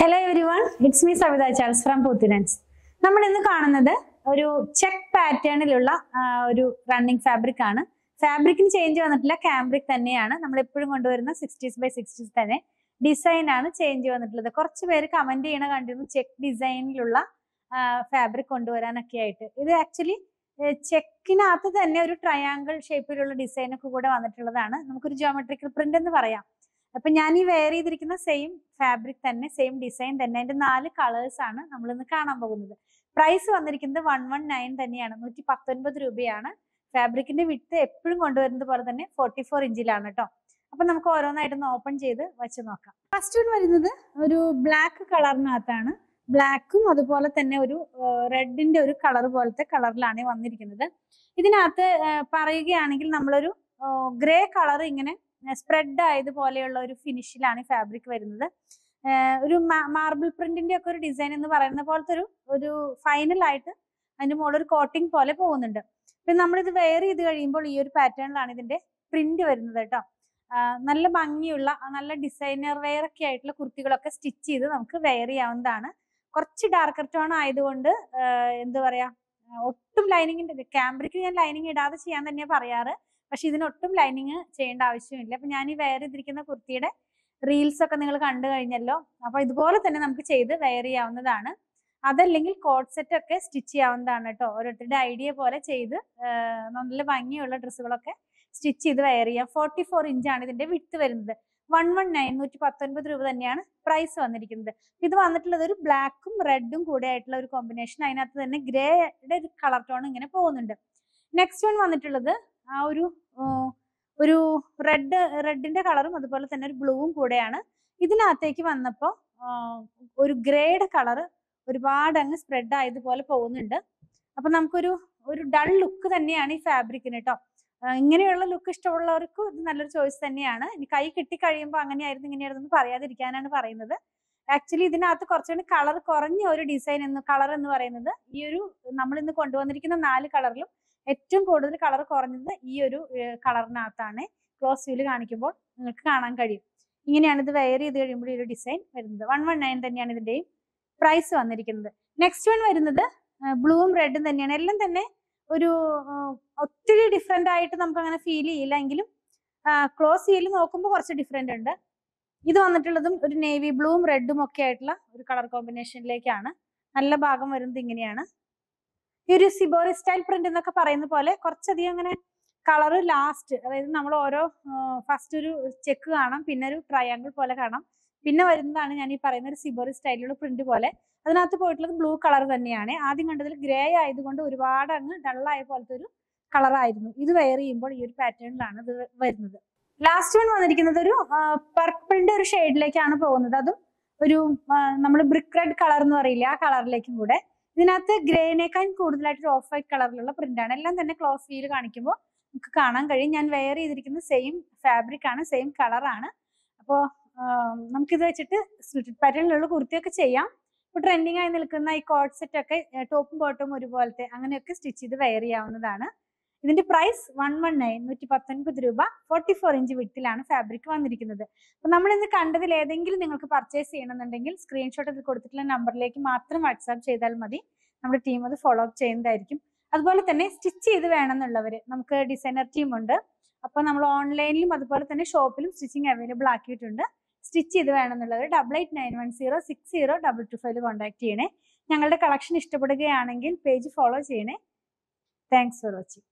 Hello everyone it's me Savitha Charles from പൂത്തിനൻസ് നമ്മൾ ഇന്ന് കാണുന്നത് ഒരു ചെക്ക് പാറ്റേണിലുള്ള ഒരു റണ്ണിങ് ഫാബ്രിക് ആണ്. ഫാബ്രിക്കിന് ചേഞ്ച് വന്നിട്ടില്ല. കാംബ്രിക് തന്നെയാണ്. നമ്മൾ എപ്പോഴും കൊണ്ടുവരുന്ന സിക്സ്റ്റീസ് ബൈ സിക്സ്റ്റീസ് തന്നെ ഡിസൈൻ ആണ് ചേഞ്ച് വന്നിട്ടുള്ളത്. കുറച്ച് പേര് കമന്റ് ചെയ്യണ കണ്ടിരുന്നു ചെക്ക് ഡിസൈനിലുള്ള ഫാബ്രിക് കൊണ്ടുവരാനൊക്കെ ആയിട്ട്. ഇത് ആക്ച്വലി ചെക്കിനകത്ത് തന്നെ ഒരു ട്രയാങ്കിൾ ഷേപ്പിലുള്ള ഡിസൈനൊക്കെ കൂടെ വന്നിട്ടുള്ളതാണ്. നമുക്കൊരു ജിയോമെട്രിക്കൽ പ്രിന്റ് എന്ന് പറയാം. അപ്പൊ ഞാൻ ഈ വെയർ ചെയ്തിരിക്കുന്ന സെയിം ഫാബ്രിക് തന്നെ സെയിം ഡിസൈൻ തന്നെ അതിന്റെ നാല് കളേഴ്സ് ആണ് നമ്മൾ ഇന്ന് കാണാൻ പോകുന്നത്. പ്രൈസ് വന്നിരിക്കുന്നത് വൺ വൺ നയൻ തന്നെയാണ് നൂറ്റി പത്തൊൻപത് രൂപയാണ് ഫാബ്രിക്കിന്റെ വിട്ട് എപ്പോഴും കൊണ്ടുവരുന്നത് പോലെ തന്നെ ഫോർട്ടി ഫോർ ഇഞ്ചിലാണ് കേട്ടോ അപ്പൊ നമുക്ക് ഓരോന്നായിട്ടൊന്ന് ഓപ്പൺ ചെയ്ത് വെച്ച് നോക്കാം. ഫസ്റ്റ് വൺ വരുന്നത് ഒരു ബ്ലാക്ക് കളറിനകത്താണ് ബ്ലാക്കും അതുപോലെ തന്നെ ഒരു റെഡിന്റെ ഒരു കളർ പോലത്തെ കളറിലാണ് വന്നിരിക്കുന്നത്. ഇതിനകത്ത് പറയുകയാണെങ്കിൽ നമ്മളൊരു ഗ്രേ കളർ ഇങ്ങനെ സ്പ്രെഡ് ആയതുപോലെയുള്ള ഒരു ഫിനിഷിലാണ് ഈ ഫാബ്രിക് വരുന്നത്. ഒരു മാർബിൾ പ്രിന്റിന്റെ ഒക്കെ ഒരു ഡിസൈൻ എന്ന് പറയുന്ന പോലത്തെ ഒരു ഒരു ഫൈനൽ ആയിട്ട് അതിന്റെ മുകളിൽ ഒരു കോട്ടിംഗ് പോലെ പോകുന്നുണ്ട്. പിന്നെ നമ്മളിത് വെയർ ചെയ്ത് കഴിയുമ്പോൾ ഈ ഒരു പാറ്റേണിലാണ് ഇതിന്റെ പ്രിന്റ് വരുന്നത് കേട്ടോ. നല്ല ഭംഗിയുള്ള നല്ല ഡിസൈനർ വെയർ ഒക്കെ ആയിട്ടുള്ള കുർത്തികളൊക്കെ സ്റ്റിച്ച് ചെയ്ത് നമുക്ക് വെയർ ചെയ്യാവുന്നതാണ്. കുറച്ച് ഡാർക്കർ ടോൺ ആയതുകൊണ്ട് എന്താ പറയാ ഒട്ടും ലൈനിങ്ങിന്റെ ക്യാമ്പ്രിക്ക് ഞാൻ ലൈനിങ് ഇടാതെ ചെയ്യാൻ തന്നെയാണ് പറയാറ്. പക്ഷെ ഇതിനൊട്ടും ലൈനിങ് ചെയ്യേണ്ട ആവശ്യമില്ല. അപ്പൊ ഞാൻ ഈ വെയർ ചെയ്തിരിക്കുന്ന കുർത്തിയുടെ റീൽസ് ഒക്കെ നിങ്ങൾ കണ്ടു കഴിഞ്ഞല്ലോ? അപ്പൊ ഇതുപോലെ തന്നെ നമുക്ക് ചെയ്ത് വെയർ ചെയ്യാവുന്നതാണ്. അതല്ലെങ്കിൽ കോട്ട് സെറ്റ് ഒക്കെ സ്റ്റിച്ച് ചെയ്യാവുന്നതാണ് കേട്ടോ. ഓരോരുത്തരുടെ ഐഡിയ പോലെ ചെയ്ത് നല്ല ഭംഗിയുള്ള ഡ്രസ്സുകളൊക്കെ സ്റ്റിച്ച് ചെയ്ത് വെയർ ചെയ്യാം. ഫോർട്ടി ഫോർ ഇഞ്ചാണ് ഇതിന്റെ വിട്ട് വരുന്നത്. വൺ വൺ നയൻ നൂറ്റി പത്തൊൻപത് രൂപ തന്നെയാണ് പ്രൈസ് വന്നിരിക്കുന്നത്. ഇത് വന്നിട്ടുള്ളത് ഒരു ബ്ലാക്കും റെഡും കൂടെ ആയിട്ടുള്ള ഒരു കോമ്പിനേഷൻ. അതിനകത്ത് തന്നെ ഗ്രേയുടെ ഒരു കളർ ടോൺ ഇങ്ങനെ പോകുന്നുണ്ട്. നെക്സ്റ്റ് വൺ വന്നിട്ടുള്ളത് ആ ഒരു ഒരു റെഡ് റെഡിന്റെ കളറും അതുപോലെ തന്നെ ഒരു ബ്ലൂവും കൂടെയാണ് ഇതിനകത്തേക്ക് വന്നപ്പോൾ ഒരു ഗ്രേയുടെ കളർ ഒരുപാട് അങ്ങ് സ്പ്രെഡ് ആയതുപോലെ പോകുന്നുണ്ട്. അപ്പൊ നമുക്കൊരു ഒരു ഡൾ ലുക്ക് തന്നെയാണ് ഈ ഫാബ്രിക്കിന് കേട്ടോ ഇങ്ങനെയുള്ള ലുക്ക് ഇഷ്ടമുള്ളവർക്ക് ഇത് നല്ലൊരു ചോയ്സ് തന്നെയാണ്. ഇനി കൈ കിട്ടി കഴിയുമ്പോൾ അങ്ങനെയായിരുന്നു ഇങ്ങനെയായിരുന്നു പറയാതിരിക്കാനാണ് പറയുന്നത്. ആക്ച്വലി ഇതിനകത്ത് കുറച്ചുകൂടി കളർ കുറഞ്ഞ ഒരു ഡിസൈൻ എന്ന് കളർ എന്ന് പറയുന്നത് ഈ ഒരു നമ്മൾ ഇന്ന് കൊണ്ടുവന്നിരിക്കുന്ന നാല് കളറിലും ഏറ്റവും കൂടുതൽ കളർ കുറഞ്ഞത് ഈ ഒരു കളറിനകത്താണ് ക്ലോസ് വ്യൂൽ കാണിക്കുമ്പോൾ നിങ്ങൾക്ക് കാണാൻ കഴിയും. ഇങ്ങനെയാണ് ഇത് വെയർ ചെയ്ത് കഴിയുമ്പോൾ ഈ ഒരു ഡിസൈൻ വരുന്നത്. വൺ വൺ നയൻ തന്നെയാണ് ഇതിന്റെയും പ്രൈസ് വന്നിരിക്കുന്നത്. നെക്സ്റ്റ് വൺ വരുന്നത് ബ്ലൂവും റെഡും തന്നെയാണ്. എല്ലാം തന്നെ ഒരു ഒത്തിരി ഡിഫറെന്റ് ആയിട്ട് നമുക്ക് അങ്ങനെ ഫീൽ ചെയ്യില്ല. എങ്കിലും ക്ലോസ് ചെയ്യൽ നോക്കുമ്പോൾ കുറച്ച് ഡിഫറെന്റ് ഉണ്ട്. ഇത് വന്നിട്ടുള്ളതും ഒരു നേവി ബ്ലൂവും റെഡും ഒക്കെ ആയിട്ടുള്ള ഒരു കളർ കോമ്പിനേഷനിലേക്കാണ് നല്ല ഭാഗം വരുന്നത് ഇങ്ങനെയാണ്. ഈ ഒരു സിബോറി സ്റ്റൈൽ പ്രിന്റ് എന്നൊക്കെ പറയുന്ന പോലെ കുറച്ചധികം അങ്ങനെ കളർ ലാസ്റ്റ് അതായത് നമ്മൾ ഓരോ ഫസ്റ്റ് ഒരു ചെക്ക് കാണാം പിന്നെ ഒരു ട്രയാങ്കിൾ പോലെ കാണാം. പിന്നെ വരുന്നതാണ് ഞാൻ ഈ പറയുന്ന ഒരു സിബോറി സ്റ്റൈലിലുള്ള പ്രിന്റ് പോലെ. അതിനകത്ത് പോയിട്ടുള്ളത് ബ്ലൂ കളർ തന്നെയാണ്. ആദ്യം കണ്ടതിൽ ഗ്രേ ആയതുകൊണ്ട് ഒരുപാട് അങ്ങ് ഡള്ളായ പോലത്തെ ഒരു കളർ ആയിരുന്നു. ഇത് വെയർ ചെയ്യുമ്പോൾ ഈ ഒരു പാറ്റേണിലാണ് ഇത് വരുന്നത്. ലാസ്റ്റ് വൺ വന്നിരിക്കുന്നത് ഒരു പർപ്പിളിന്റെ ഒരു ഷെയ്ഡിലേക്കാണ് പോകുന്നത്. അതും ഒരു നമ്മൾ ബ്രിക്ക് റെഡ് കളർ എന്ന് പറയില്ല ആ കളറിലേക്കും കൂടെ. ഇതിനകത്ത് ഗ്രേനേക്കാൾ കൂടുതലായിട്ട് ഓഫ് വൈറ്റ് കളറിലുള്ള പ്രിന്റ് ആണ്. എല്ലാം തന്നെ ക്ലോസ് ഫീൽ കാണിക്കുമ്പോൾ നമുക്ക് കാണാൻ കഴിയും. ഞാൻ വെയർ ചെയ്തിരിക്കുന്ന സെയിം ഫാബ്രിക് ആണ് സെയിം കളറാണ് അപ്പോൾ നമുക്കിത് വെച്ചിട്ട് സ്ലിറ്റഡ് പാറ്റേണിലുള്ള കുർത്തിയൊക്കെ ചെയ്യാം. ഇപ്പോൾ ട്രെൻഡിങ് ആയി നിൽക്കുന്ന ഈ കോട്ട് സെറ്റ് ഒക്കെ ടോപ്പും ബോട്ടും ഒരുപോലത്തെ അങ്ങനെയൊക്കെ സ്റ്റിച്ച് ചെയ്ത് വെയർ ചെയ്യാവുന്നതാണ്. ഇതിന്റെ പ്രൈസ് വൺ വൺ നയൻ നൂറ്റി പത്തൊൻപത് രൂപ ഫോർട്ടി ഫോർ ഇഞ്ച് വിട്ടിലാണ് ഫാബ്രിക് വന്നിരിക്കുന്നത്. അപ്പൊ നമ്മൾ ഇന്ന് കണ്ടതിൽ ഏതെങ്കിലും നിങ്ങൾക്ക് പർച്ചേസ് ചെയ്യണമെന്നുണ്ടെങ്കിൽ സ്ക്രീൻഷോട്ട് ഇതിൽ കൊടുത്തിട്ടുള്ള നമ്പറിലേക്ക് മാത്രം വാട്സാപ്പ് ചെയ്താൽ മതി. നമ്മുടെ ടീം അത് ഫോളോ അപ്പ് ചെയ്യുന്നതായിരിക്കും. അതുപോലെ തന്നെ സ്റ്റിച്ച് ചെയ്ത് വേണമെന്നുള്ളവര് നമുക്ക് ഡിസൈനർ ടീം ഉണ്ട്. അപ്പോൾ നമ്മൾ ഓൺലൈനിലും അതുപോലെ തന്നെ ഷോപ്പിലും സ്റ്റിച്ചിങ് അവൈലബിൾ ആക്കിയിട്ടുണ്ട്. സ്റ്റിച്ച് ചെയ്ത് വേണമെന്നുള്ളവർ double eight nine one zero six zero double two five contact ചെയ്യണേ. ഞങ്ങളുടെ കളക്ഷൻ ഇഷ്ടപ്പെടുകയാണെങ്കിൽ പേജ് ഫോളോ ചെയ്യണേ. Thanks for watching